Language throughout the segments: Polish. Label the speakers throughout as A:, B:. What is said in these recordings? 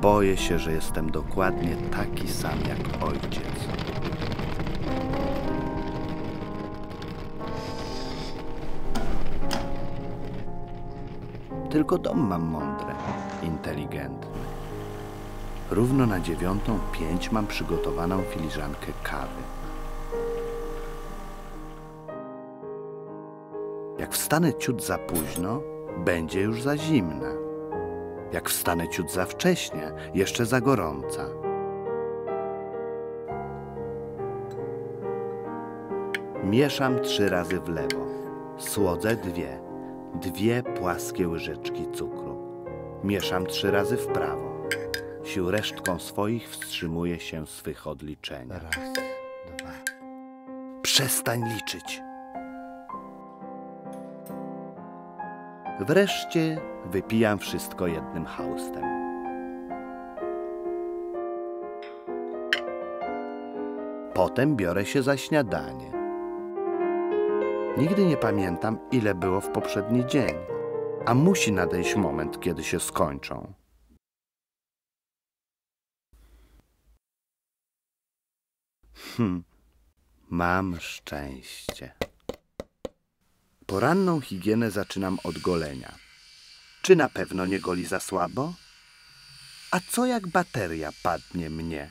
A: Boję się, że jestem dokładnie taki sam jak ojciec. Tylko dom mam mądry, inteligentny. Równo na dziewiątą pięć mam przygotowaną filiżankę kawy. Jak wstanę ciut za późno, będzie już za zimna. Jak wstanę ciut za wcześnie, jeszcze za gorąca. Mieszam trzy razy w lewo. Słodzę dwie. Dwie płaskie łyżeczki cukru. Mieszam trzy razy w prawo. Sił resztką swoich wstrzymuję się swych odliczeń. Raz, dwa. Przestań liczyć. Wreszcie wypijam wszystko jednym haustem. Potem biorę się za śniadanie. Nigdy nie pamiętam, ile było w poprzedni dzień, a musi nadejść moment, kiedy się skończą. Hm, mam szczęście. Poranną higienę zaczynam od golenia. Czy na pewno nie goli za słabo? A co jak bateria padnie mnie?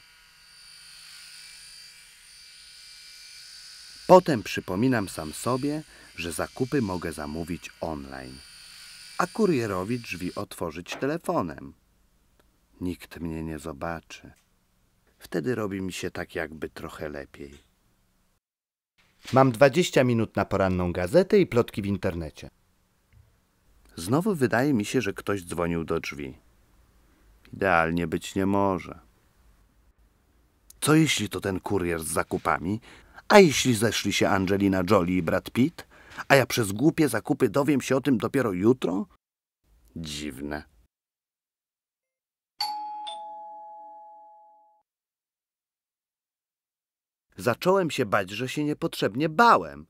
A: Potem przypominam sam sobie, że zakupy mogę zamówić online, a kurierowi drzwi otworzyć telefonem. Nikt mnie nie zobaczy. Wtedy robi mi się tak jakby trochę lepiej. Mam 20 minut na poranną gazetę i plotki w internecie. Znowu wydaje mi się, że ktoś dzwonił do drzwi. Idealnie być nie może. Co jeśli to ten kurier z zakupami? A jeśli zeszli się Angelina Jolie i Brad Pitt? A ja przez głupie zakupy dowiem się o tym dopiero jutro? Dziwne. Zacząłem się bać, że się niepotrzebnie bałem.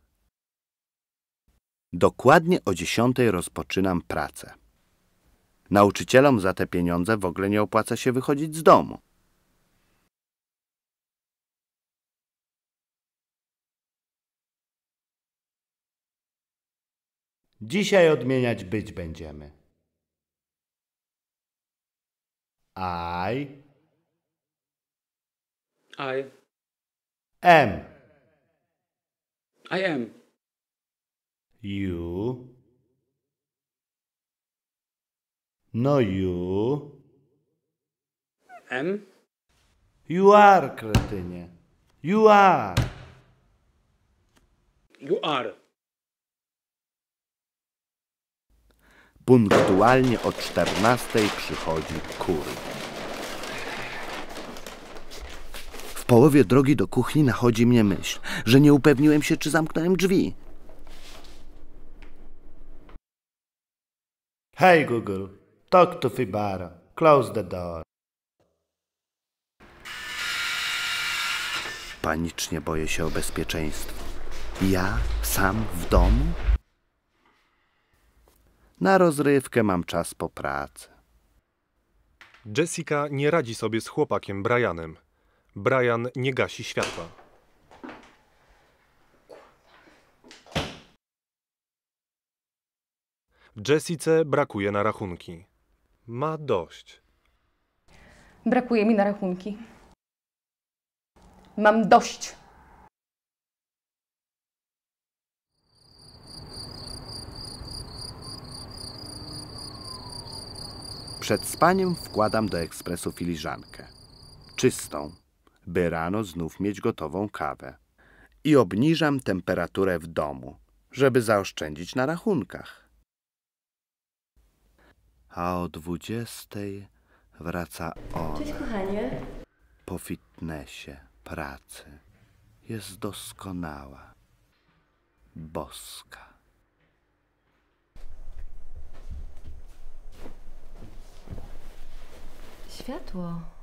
A: Dokładnie o dziesiątej rozpoczynam pracę. Nauczycielom za te pieniądze w ogóle nie opłaca się wychodzić z domu. Dzisiaj odmieniać być będziemy. I
B: I
A: am
B: I am
A: you. No you.
B: am
A: You are, kretynie. You are.
B: you are
A: Punktualnie o 14 przychodzi kur. W połowie drogi do kuchni nachodzi mnie myśl, że nie upewniłem się, czy zamknąłem drzwi. Hey Google, talk to Fibara. Close the door. Panicznie boję się o bezpieczeństwo. Ja sam w domu? Na rozrywkę mam czas po pracy.
C: Jessica nie radzi sobie z chłopakiem Brianem. Brian nie gasi światła. Jessice brakuje na rachunki. Ma dość.
D: Brakuje mi na rachunki. Mam dość.
A: Przed spaniem wkładam do ekspresu filiżankę. Czystą, by rano znów mieć gotową kawę. I obniżam temperaturę w domu, żeby zaoszczędzić na rachunkach. A o dwudziestej wraca ona
E: Cześć kochanie.
A: po fitnessie, pracy. Jest doskonała, boska.
E: Światło.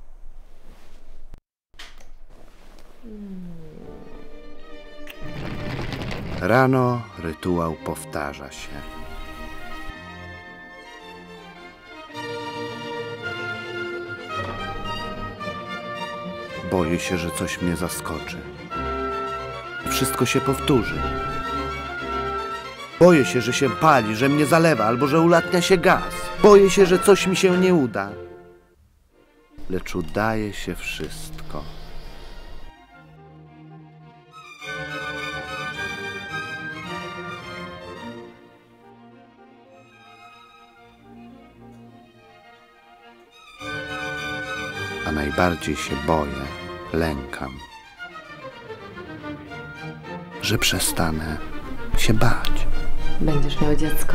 A: Rano rytuał powtarza się. Boję się, że coś mnie zaskoczy. Wszystko się powtórzy. Boję się, że się pali, że mnie zalewa albo że ulatnia się gaz. Boję się, że coś mi się nie uda. Lecz udaje się wszystko. Najbardziej się boję, lękam, że przestanę się bać.
E: Będziesz miał dziecko.